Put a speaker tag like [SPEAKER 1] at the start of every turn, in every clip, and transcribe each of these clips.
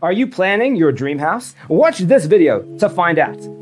[SPEAKER 1] Are you planning your dream house? Watch this video to find out.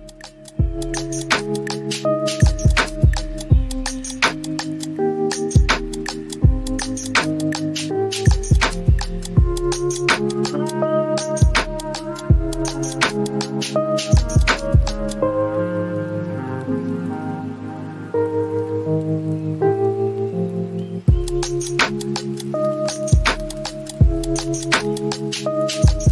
[SPEAKER 1] Thank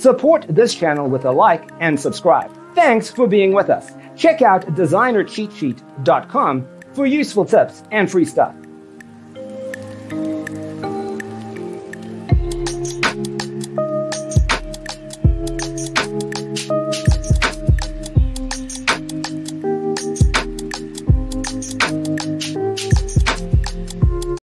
[SPEAKER 1] Support this channel with a like and subscribe. Thanks for being with us. Check out designercheatsheet.com for useful tips and free stuff.